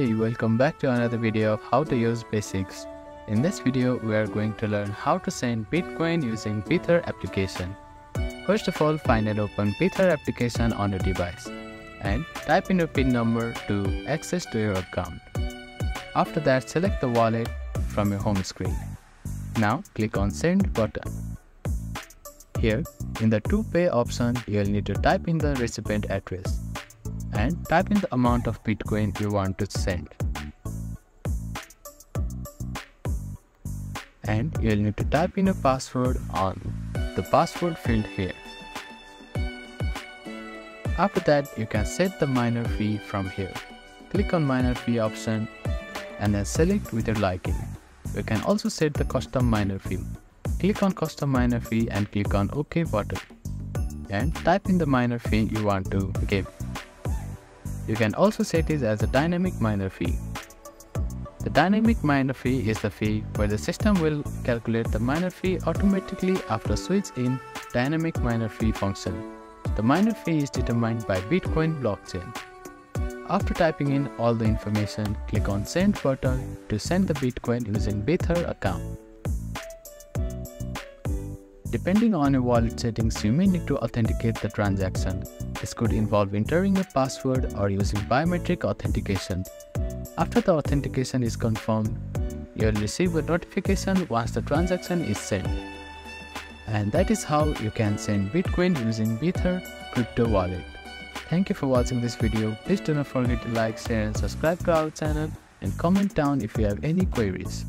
Hey, welcome back to another video of how to use basics. In this video, we are going to learn how to send Bitcoin using Bither application. First of all, find and open Bither application on your device and type in your PIN number to access to your account. After that, select the wallet from your home screen. Now, click on send button. Here, in the to pay option, you'll need to type in the recipient address and type in the amount of Bitcoin you want to send. And you'll need to type in a password on the password field here. After that, you can set the miner fee from here. Click on miner fee option and then select with your liking. You can also set the custom miner fee. Click on custom miner fee and click on OK button and type in the miner fee you want to give. You can also set it as a dynamic miner fee. The dynamic miner fee is the fee where the system will calculate the miner fee automatically after switch in dynamic miner fee function. The miner fee is determined by Bitcoin blockchain. After typing in all the information, click on send button to send the Bitcoin using Bither account. Depending on your wallet settings, you may need to authenticate the transaction. This could involve entering a password or using biometric authentication. After the authentication is confirmed, you'll receive a notification once the transaction is sent. And that is how you can send Bitcoin using Bither crypto wallet. Thank you for watching this video. Please do not forget to like, share and subscribe to our channel and comment down if you have any queries.